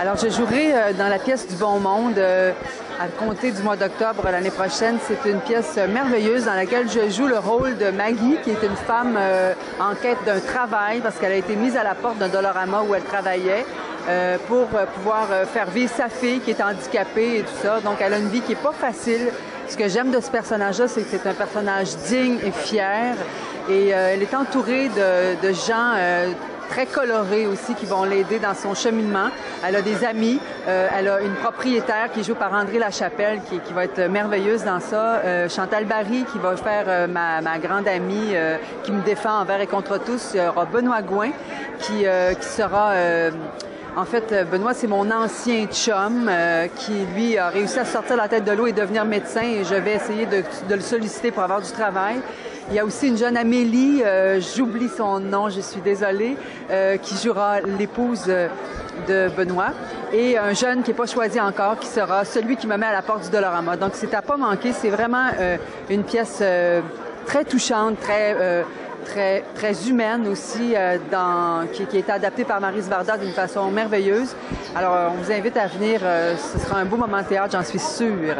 Alors, je jouerai euh, dans la pièce du Bon Monde euh, à compter du mois d'octobre l'année prochaine. C'est une pièce merveilleuse dans laquelle je joue le rôle de Maggie, qui est une femme euh, en quête d'un travail parce qu'elle a été mise à la porte d'un Dolorama où elle travaillait. pour pouvoir faire vivre sa fille qui est handicapée et tout ça. Donc, elle a une vie qui est pas facile. Ce que j'aime de ce personnage-là, c'est que c'est un personnage digne et fier. Et elle est entourée de gens très colorée aussi qui vont l'aider dans son cheminement. Elle a des amis. Euh, elle a une propriétaire qui joue par André Lachapelle qui, qui va être merveilleuse dans ça. Euh, Chantal Barry qui va faire euh, ma, grande amie qui me défend envers et contre tous. Il y aura Benoît Gouin qui sera... En fait, Benoît, c'est mon ancien chum qui, lui, a réussi à sortir la tête de l'eau et devenir médecin et je vais essayer de, le solliciter pour avoir du travail. Il y a aussi une jeune Amélie, euh, j'oublie son nom, je suis désolée, euh, qui jouera l'épouse euh, de Benoît. Et un jeune qui n'est pas choisi encore, qui sera celui qui me met à la porte du Dolorama. Donc, c'est à pas manquer. C'est vraiment une pièce très touchante, très très, humaine aussi, dans, qui, qui, a été adaptée par Marise Varda d'une façon merveilleuse. Alors, on vous invite à venir. ce sera un beau moment de théâtre, j'en suis sûre.